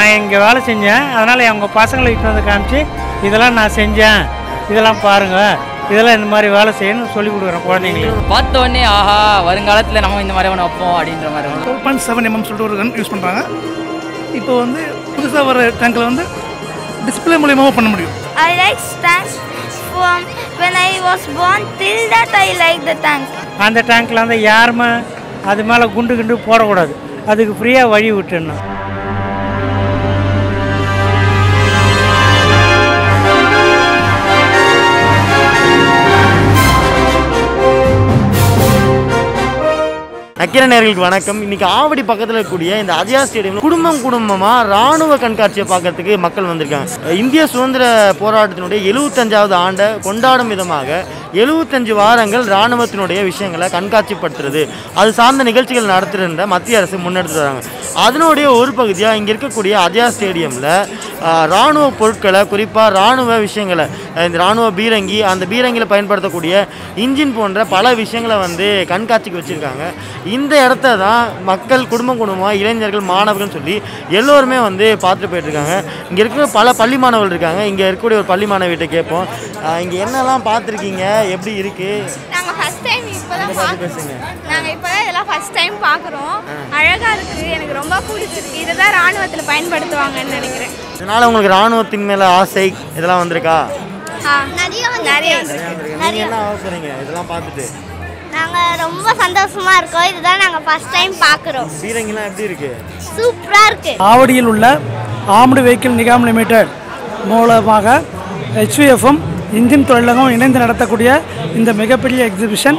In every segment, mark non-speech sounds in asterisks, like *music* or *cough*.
நான் இங்கே வேலை செஞ்சேன். அதனால் அவங்க பசங்களை இட்டு வந்து காமிச்சு இதெல்லாம் நான் செஞ்சேன். இதெல்லாம் பாருங்கள் இதெல்லாம் இந்த மாதிரி வேலை செய்யணும்னு சொல்லி கொடுக்குறேன் குழந்தைங்களுக்கு. பார்த்த உடனே ஆஹா வருங்காலத்தில் நம்ம இந்த மாதிரி ஒன்று வைப்போம் அப்படின்ற மாதிரி டுவெல் பாயிண்ட் செவன் எம்எம் சொல்லிட்டு ஒரு கன் யூஸ் பண்ணுறாங்க இப்போ வந்து புதுசாக வர டேங்கில் வந்து டிஸ்பிளே மூலியமாக பண்ண முடியும். I like tanks from when I was born till that I like the tank. அந்த டேங்க்கில் வந்து யாருமே அது மேலே குண்டு குண்டு போடக்கூடாது. அதுக்கு ஃப்ரீயாக வழி விட்டுடணும். நக்கிர நேர்களுக்கு வணக்கம். இன்னைக்கு ஆவடி பக்கத்தில் இருக்கக்கூடிய இந்த அஜயா ஸ்டேடியம் குடும்பம் குடும்பமா ராணுவ கண்காட்சியை பார்க்கறதுக்கு மக்கள் வந்திருக்காங்க. இந்திய சுதந்திர போராட்டத்தினுடைய எழுபத்தஞ்சாவது ஆண்டை கொண்டாடும் விதமாக எழுபத்தஞ்சு வாரங்கள் ராணுவத்தினுடைய விஷயங்களை கண்காட்சிப்படுத்துறது. அது சார்ந்த நிகழ்ச்சிகள் நடத்துகிற மத்திய அரசு முன்னெடுத்து வராங்க. அதனுடைய ஒரு பகுதியாக இங்கே இருக்கக்கூடிய அஜயா ஸ்டேடியமில் ராணுவ பொருட்களை குறிப்பாக ராணுவ விஷயங்களை இந்த ராணுவ பீரங்கி அந்த பீரங்கியில் பயன்படுத்தக்கூடிய இன்ஜின் போன்ற பல விஷயங்களை வந்து கண்காட்சிக்கு வச்சுருக்காங்க. இந்த இடத்த தான் மக்கள் குடும்பம் குடும்பமாக இளைஞர்கள் மாணவர்கள்னு சொல்லி எல்லோருமே வந்து பார்த்துட்டு போயிட்டுருக்காங்க. இங்கே இருக்கிற பல பள்ளி மாணவர்கள் இருக்காங்க. இங்கே இருக்கக்கூடிய ஒரு பள்ளி மாணவிகிட்ட கேட்போம். இங்கே என்னெல்லாம் பார்த்துருக்கீங்க? எப்படி இருக்குது நாங்கள் இப்போ தான் பார்த்து பேசுங்க. நாங்கள் இப்போ தான் இதெல்லாம் ஃபர்ஸ்ட் டைம் பார்க்குறோம் அழகாக இருக்குது எனக்கு ரொம்ப பிடிச்சிருக்கு. இதை தான் ராணுவத்தில் பயன்படுத்துவாங்கன்னு நினைக்கிறேன். இதனால் உங்களுக்கு ராணுவத்தின் மேலே ஆசை இதெல்லாம் வந்திருக்கா? ஆ. நிறைய நிறைய நீங்கள் என்ன ஆசைறீங்க இதெல்லாம் பார்த்துட்டு. நாங்கள் ரொம்ப சந்தோஷமா இருக்கோம். இதுதான் நாங்கள் ஃபர்ஸ்ட் டைம் பார்க்குறோம் பீரங்கிலாம் எப்படி இருக்குது சூப்பராக இருக்கு. ஆவடியில் உள்ள ஆம்டு வெஹிக்கிள் நிகாம் லிமிடெட் மூலமாக ஹெச்விஎஃப்எம் இன்ஜின் தொழிலகம் இணைந்து நடத்தக்கூடிய இந்த மிகப்பெரிய எக்ஸிபிஷன்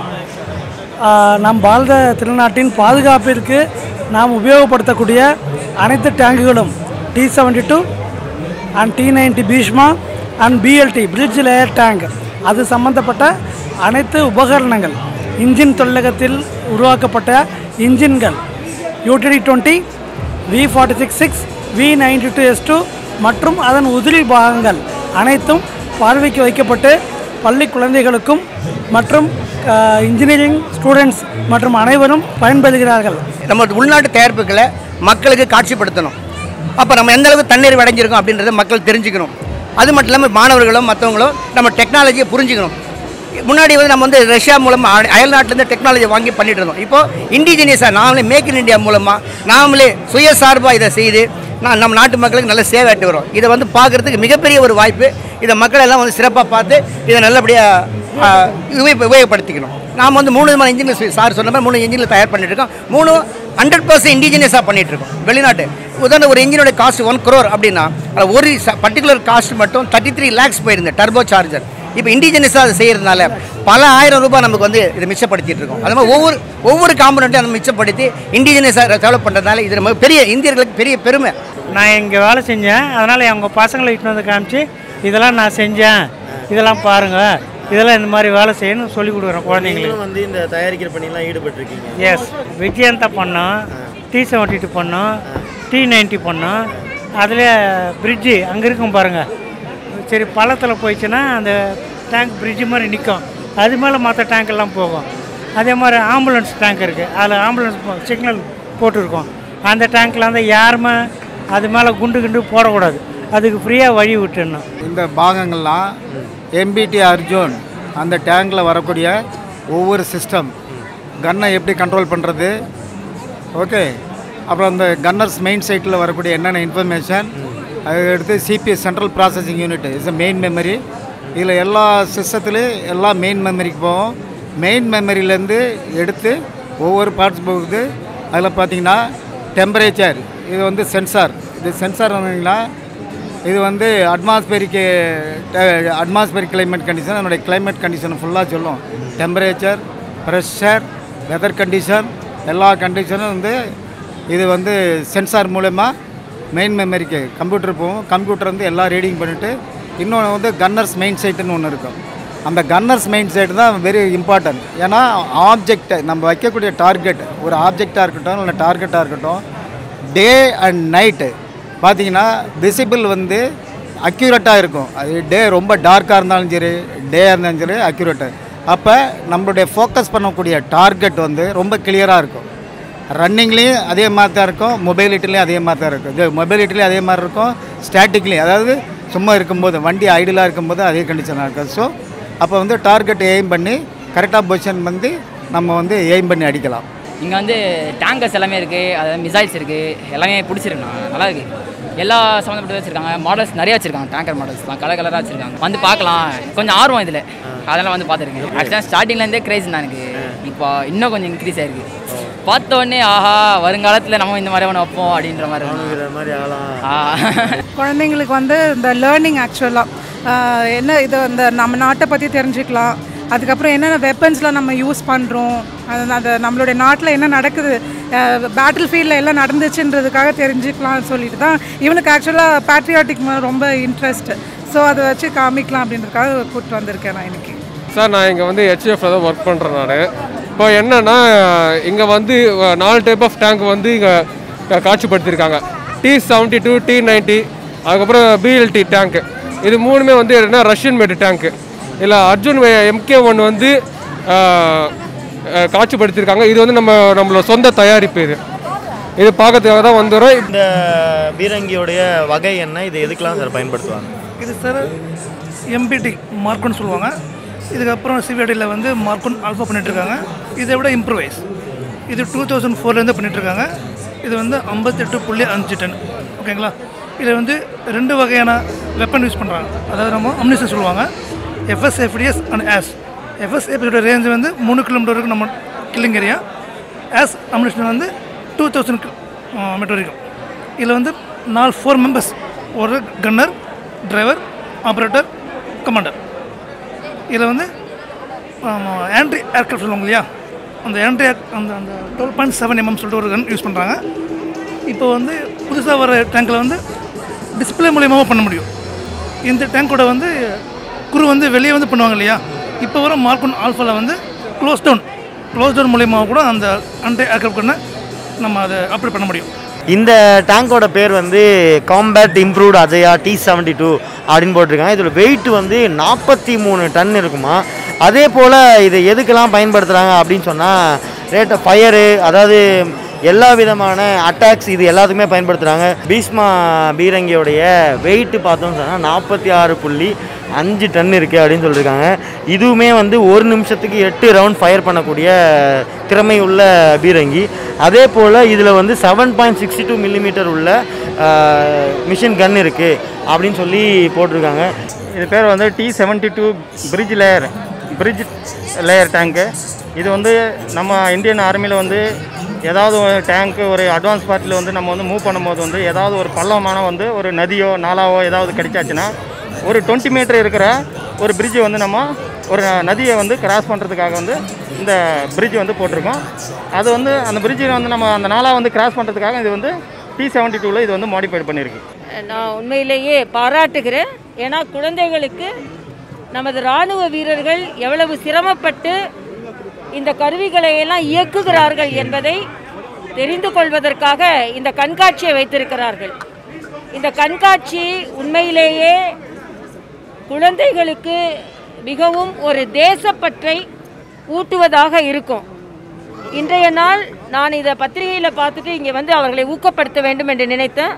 நம் பாரத திருநாட்டின் பாதுகாப்பிற்கு நாம் உபயோகப்படுத்தக்கூடிய அனைத்து டேங்குகளும் T seventy two and T ninety Bhishma and BLT bridge layer tank அது சம்பந்தப்பட்ட அனைத்து உபகரணங்கள் இன்ஜின் தொழிலகத்தில் உருவாக்கப்பட்ட இன்ஜின்கள் UTD twenty V forty six six V ninety two S two மற்றும் அதன் உதிரி பாகங்கள் அனைத்தும் பார்வைக்கு வைக்கப்பட்டு பள்ளி குழந்தைகளுக்கும் மற்றும் இன்ஜினியரிங் ஸ்டூடெண்ட்ஸ் மற்றும் அனைவரும் பயன்பெறுகிறார்கள். நம்ம உள்நாட்டு தயாரிப்புகளை மக்களுக்கு காட்சிப்படுத்தணும். அப்போ நம்ம எந்த அளவுக்கு தண்ணீர் அடைஞ்சிருக்கோம் அப்படின்றத மக்கள் தெரிஞ்சுக்கணும். அது மட்டும் இல்லாமல் மாணவர்களும் மற்றவங்களும் நம்ம டெக்னாலஜியை புரிஞ்சுக்கணும். முன்னாடி வந்து நம்ம வந்து ரஷ்யா மூலமாக அயல் நாட்டிலேருந்து டெக்னாலஜி வாங்கி பண்ணிட்டு இருந்தோம். இப்போ இண்டிஜினியஸாக நாமளே மேக் இன் இந்தியா மூலமாக நாமளே சுயசார்பாக இதை செய்து நான் நம்ம நாட்டு மக்களுக்கு நல்ல சேவை வரும். இதை வந்து பார்க்குறதுக்கு மிகப்பெரிய ஒரு வாய்ப்பு. இதை மக்கள் எல்லாம் வந்து சிறப்பாக பார்த்து இதை நல்லபடியாக உபயோக உபயோகப்படுத்திக்கணும். நாம் வந்து மூணு விதமான இன்ஜினியர்ஸ் சார் சொன்ன மாதிரி மூணு இன்ஜினியர் தயார் பண்ணிட்டு இருக்கோம் மூணு ஹண்ட்ரட் பர்சன்ட் இண்டிஜினியஸாக பண்ணிட்டு இருக்கோம் வெளிநாட்டு. உதாரண ஒரு இன்ஜினோட காஸ்ட் ஒன் க்ரோர் அப்படின்னா அதில் ஒரு பர்டிகுலர் காஸ்ட் மட்டும் தேர்ட்டி த்ரீ லேக்ஸ் போயிருந்தேன் டர்போ சார்ஜர் இப்போ இண்டிஜினியஸாக அதை செய்கிறதுனால பல ஆயிரம் ரூபாய் நமக்கு வந்து இதை மிச்சப்படுத்திட்டு இருக்கோம். அது மாதிரி ஒவ்வொரு ஒவ்வொரு காம்பனண்ட்டையும் அதை மிச்சப்படுத்தி இண்டிஜினியஸாக டெவலப் பண்ணுறதுனால இது நம்ம பெரிய இந்தியர்களுக்கு பெரிய பெருமை. நான் இங்கே வேலை செஞ்சேன். அதனால் அவங்க பசங்களை இட்டு வந்து காமிச்சு இதெல்லாம் நான் செஞ்சேன். இதெல்லாம் பாருங்கள் இதெல்லாம் இந்த மாதிரி வேலை செய்யணும்னு சொல்லி கொடுக்குறேன் குழந்தைங்களுக்கு. வந்து இந்த தயாரிக்கிற பணியெல்லாம் ஈடுபட்டிருக்கீங்க. எஸ் விஜயந்தா பண்ணோம். டி செவன்டி டூ பண்ணோம். டி நைன்ட்டி பண்ணோம். அதில் பிரிட்ஜு அங்கே இருக்கும் பாருங்கள் சரி பள்ளத்தில் போயிடுச்சுன்னா அந்த டேங்க் பிரிட்ஜு மாதிரி நிற்கும் அது மேலே மற்ற டேங்க் எல்லாம் போகும். அதே மாதிரி ஆம்புலன்ஸ் டேங்க் இருக்குது அதில் ஆம்புலன்ஸ் சிக்னல் போட்டிருக்கோம். அந்த டேங்க்கில் வந்து யாருமே அது மேலே குண்டு குண்டு போடக்கூடாது. அதுக்கு ஃப்ரீயாக வழி விட்டுடணும் இந்த பாகங்கள்லாம் எம்பிடி அர்ஜுன் அந்த டேங்கில் வரக்கூடிய ஒவ்வொரு சிஸ்டம் கன்னை எப்படி கண்ட்ரோல் பண்ணுறது ஓகே அப்புறம் அந்த கன்னர்ஸ் மெயின் சைட்டில் வரக்கூடிய என்னென்ன இன்ஃபர்மேஷன் அதை எடுத்து CPS central processing unit is a main memory இதில் எல்லா சிஸ்டத்துலேயும் எல்லா மெயின் மெமரிக்கு போகும் மெயின் மெமரியிலேருந்து எடுத்து ஒவ்வொரு பார்ட்ஸ் போகுது. அதில் பார்த்தீங்கன்னா டெம்பரேச்சர் இது வந்து சென்சார் இது சென்சார் வந்தீங்கன்னா இது வந்து அட்மாஸ்பெரிக்கு அட்மாஸ்பெரிக் கிளைமேட் கண்டிஷன் அதனுடைய கிளைமேட் கண்டிஷன் ஃபுல்லாக சொல்லும். டெம்பரேச்சர் ப்ரெஷர் வெதர் கண்டிஷன் எல்லா கண்டிஷனும் வந்து இது வந்து சென்சார் மூலயமா மெயின் மெமரிக்கு கம்ப்யூட்டர் போகும். கம்ப்யூட்டர் வந்து எல்லாம் ரீடிங் பண்ணிவிட்டு இன்னொன்று வந்து கன்னர்ஸ் மெயின் சைட்டுன்னு ஒன்று இருக்கும். அந்த கன்னர்ஸ் மெயின் சைடு தான் வெரி இம்பார்ட்டன்ட் ஏன்னா ஆப்ஜெக்டை நம்ம வைக்கக்கூடிய டார்கெட் ஒரு ஆப்ஜெக்டாக இருக்கட்டும் இல்லை டார்கெட்டாக இருக்கட்டும் டே அண்ட் நைட்டு. பார்த்தீங்கன்னா விசிபிள் வந்து அக்யூரேட்டாக இருக்கும். அது டே ரொம்ப டார்க்காக இருந்தாலும் சரி டேயாக இருந்தாலும் சரி அக்யூரேட்டு அப்போ நம்மளுடைய ஃபோக்கஸ் பண்ணக்கூடிய டார்கெட் வந்து ரொம்ப கிளியராக இருக்கும். ரன்னிங்லேயும் அதே மாதிரி தான் இருக்கும் மொபைலிட்டிலையும் அதே மாதிரி தான் இருக்கும். இது மொபைலிட்டிலையும் அதே மாதிரி இருக்கும் ஸ்டாட்டிக்லேயும் அதாவது சும்மா இருக்கும்போது வண்டி ஐடியலாக இருக்கும்போது அதே கண்டிஷனாக இருக்கும். ஸோ அப்போ வந்து டார்கெட் எய்ம் பண்ணி கரெக்டாக பொசிஷன் வந்து நம்ம வந்து எய்ம் பண்ணி அடிக்கலாம். இங்கே வந்து டேங்கர்ஸ் எல்லாமே இருக்குது அதாவது மிசைல்ஸ் இருக்குது எல்லாமே பிடிச்சிருக்குண்ணா. நல்லா இருக்குது எல்லா சம்மந்தப்பட்ட வச்சுருக்காங்க. மாடல்ஸ் நிறைய வச்சுருக்காங்க டேங்கர் மாடல்ஸ்லாம் கலர் கலராக வச்சுருக்காங்க. வந்து பார்க்கலாம். கொஞ்சம் ஆர்வம் இதில். அதெல்லாம் வந்து பார்த்துருக்கேன். ஆக்சுவலாக ஸ்டார்டிங்லேருந்தே கிரேஸ் தான் எனக்கு. இப்போ இன்னும் கொஞ்சம் இன்க்ரீஸ் ஆயிருக்கு. பார்த்த உடனே ஆஹா வருங்காலத்தில் நம்ம இந்த மாதிரி ஒன்று வைப்போம் அப்படின்ற மாதிரி *laughs* குழந்தைங்களுக்கு வந்து இந்த லேர்னிங் ஆக்சுவலாக என்ன இது இந்த நம்ம நாட்டை பற்றி தெரிஞ்சுக்கலாம். அதுக்கப்புறம் என்னென்ன வெப்பன்ஸ்லாம் நம்ம யூஸ் பண்ணுறோம் அது அந்த நம்மளுடைய நாட்டில் என்ன நடக்குது? பேட்டில் ஃபீல்டில் எல்லாம் நடந்துச்சுன்றதுக்காக தெரிஞ்சுக்கலாம்னு சொல்லிட்டு தான் இவனுக்கு ஆக்சுவலாக பேட்ரியாட்டிக் ரொம்ப இன்ட்ரெஸ்ட் ஸோ அதை வச்சு காமிக்கலாம் அப்படின்றதுக்காக கூப்பிட்டு வந்திருக்கேன் நான் இன்னைக்கு. சார் நான் இங்கே வந்து ஹெச்எஃப்ல தான் ஒர்க் பண்ணுறேன் நான். இப்போ என்னென்னா இங்கே வந்து நாலு டைப் ஆஃப் டேங்க் வந்து இங்கே காட்சிப்படுத்தியிருக்காங்க. T seventy two T ninety அதுக்கப்புறம் பிஎல்டி டேங்க் இது மூணுமே வந்து என்ன ரஷ்யன் மேடு டேங்க்கு இல்லை அர்ஜுன் எம்கே ஒன் வந்து காட்சிப்படுத்தியிருக்காங்க. இது வந்து நம்ம நம்மளோட சொந்த தயாரிப்பு இது. இது பார்க்கறதுக்காக தான் வந்துடும் இந்த பீரங்கியோடைய வகை என்ன? இது எதுக்கெல்லாம் சார் பயன்படுத்துவாங்க? இது சார் எம்பிடி மார்க்குன்னு சொல்லுவாங்க. இதுக்கப்புறம் சிவிடியில் வந்து மார்க்குன் ஆல்ஃபா பண்ணிகிட்ருக்காங்க இதை விட இம்ப்ரூவைஸ் இது டூ தௌசண்ட் ஃபோர்லேருந்து பண்ணிகிட்ருக்காங்க இது வந்து ஐம்பத்தெட்டு புள்ளி அஞ்சு டன். ஓகேங்களா? இதில் வந்து ரெண்டு வகையான வெப்பன் யூஸ் பண்ணுறாங்க அதாவது நம்ம அம்னிஷன் சொல்லுவாங்க. எஃப்எஸ்எஃப்டிஎஸ் அண்ட் ஆஸ் எஃப்எஸ்எஃப்டியோட ரேஞ்ச் வந்து மூணு கிலோமீட்டர் வரைக்கும் நம்ம கில்லிங் ஏரியா ஆஸ் அம்னிஷன் வந்து டூ தௌசண்ட் மீட்டர் வரைக்கும். இதில் வந்து நாலு ஃபோர் மெம்பர்ஸ் ஒரு கன்னர் டிரைவர் ஆப்ரேட்டர் கமாண்டர் இதில் வந்து ஆண்ட்ரி ஏர்க்ராஃப்ட் சொல்லுவாங்க இல்லையா? அந்த ஆண்ட்ரி அந்த அந்த டுவெல் பாயிண்ட் செவன் எம்எம் சொல்லிட்டு ஒரு கன் யூஸ் பண்ணுறாங்க இப்போ வந்து புதுசாக வர டேங்கில் வந்து டிஸ்பிளே மூலியமாகவும் பண்ண முடியும். இந்த டேங்கோட வந்து குரு வந்து வெளியே வந்து பண்ணுவாங்க இல்லையா? இப்போ வர மார்க்கன் ஆல்ஃபாவில் வந்து க்ளோஸ் டவுன் க்ளோஸ் டவுன் மூலியமாக கூட அந்த அண்டை ஏர்க்ராஃப்ட் நம்ம அதை ஆப்ரேட் பண்ண முடியும். இந்த டேங்கோட பேர் வந்து combat improved Ajaya T seventy two அப்படின்னு போட்டிருக்காங்க. இதோட வெயிட் வந்து நாற்பத்தி மூணு டன் இருக்குமா? அதே போல் இதை எதுக்கெல்லாம் பயன்படுத்துகிறாங்க அப்படின்னு சொன்னால் ரேட் ஃபயரு அதாவது எல்லா விதமான அட்டாக்ஸ் இது எல்லாத்துக்குமே பயன்படுத்துகிறாங்க பீஷ்மா பீரங்கியோடைய வெயிட் பார்த்தோம்னு சொன்னால் நாற்பத்தி ஆறு புள்ளி அஞ்சு டன் இருக்குது அப்படின்னு சொல்லியிருக்காங்க இதுவுமே வந்து ஒரு நிமிஷத்துக்கு எட்டு ரவுண்ட் ஃபயர் பண்ணக்கூடிய திறமை உள்ள பீரங்கி. அதே போல் இதில் வந்து seven point sixty two millimetre உள்ள மிஷின் கன் இருக்குது அப்படின்னு சொல்லி போட்டிருக்காங்க. இது பேர் வந்து T seventy two bridge layer bridge layer டேங்க்கு இது வந்து நம்ம இந்தியன் ஆர்மியில் வந்து ஏதாவது ஒரு டேங்க்கு ஒரு அட்வான்ஸ் பார்ட்டியில் வந்து நம்ம வந்து மூவ் பண்ணும்போது வந்து ஏதாவது ஒரு பள்ளமான வந்து ஒரு நதியோ நாலாவோ ஏதாவது கிடைச்சாச்சுன்னா ஒரு டுவெண்ட்டி மீட்டர் இருக்கிற ஒரு பிரிட்ஜு வந்து நம்ம ஒரு நதியை வந்து கிராஸ் பண்ணுறதுக்காக வந்து இந்த பிரிட்ஜ் வந்து போட்டிருக்கோம். அது வந்து அந்த பிரிட்ஜை வந்து நம்ம அந்த நாளாக வந்து கிராஸ் பண்ணுறதுக்காக இது வந்து டி செவன்ட்டி டூவில் இது வந்து மாடிஃபைட் பண்ணியிருக்கு. நான் உண்மையிலேயே பாராட்டுகிறேன். ஏன்னா குழந்தைகளுக்கு நமது இராணுவ வீரர்கள் எவ்வளவு சிரமப்பட்டு இந்த கருவிகளை எல்லாம் இயக்குகிறார்கள் என்பதை தெரிந்து கொள்வதற்காக இந்த கண்காட்சியை வைத்திருக்கிறார்கள். இந்த கண்காட்சி உண்மையிலேயே குழந்தைகளுக்கு மிகவும் ஒரு தேசப்பற்றை ஊட்டுவதாக இருக்கும். இன்றைய நாள் நான் இதை பத்திரிகையில் பார்த்துட்டு இங்கே வந்து அவர்களை ஊக்கப்படுத்த வேண்டும் என்று நினைத்தேன்.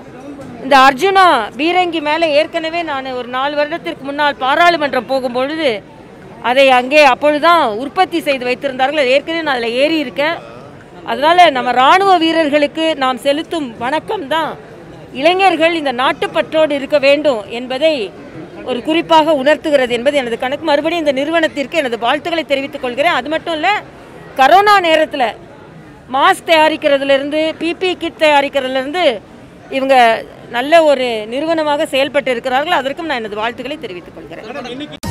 இந்த அர்ஜுனா பீரங்கி மேலே ஏற்கனவே நான் ஒரு நாலு வருடத்திற்கு முன்னால் பாராளுமன்றம் போகும்பொழுது அதை அங்கே அப்பொழுதுதான் உற்பத்தி செய்து வைத்திருந்தார்கள். ஏற்கனவே நான் அதில் ஏறி இருக்கேன் அதனால் நம்ம இராணுவ வீரர்களுக்கு நாம் செலுத்தும் வணக்கம் தான் இளைஞர்கள் இந்த நாட்டுப்பற்றோடு இருக்க வேண்டும் என்பதை ஒரு குறிப்பாக உணர்த்துகிறது என்பது எனது கணக்கு. மறுபடியும் இந்த நிறுவனத்திற்கு எனது வாழ்த்துக்களை தெரிவித்துக் கொள்கிறேன். அது மட்டும் இல்லை கரோனா நேரத்தில் மாஸ்க் தயாரிக்கிறதுலேருந்து பிபி கிட் தயாரிக்கிறதுலேருந்து இவங்க நல்ல ஒரு நிறுவனமாக செயல்பட்டு இருக்கிறார்கள். அதற்கும் நான் எனது வாழ்த்துக்களை தெரிவித்துக் கொள்கிறேன்.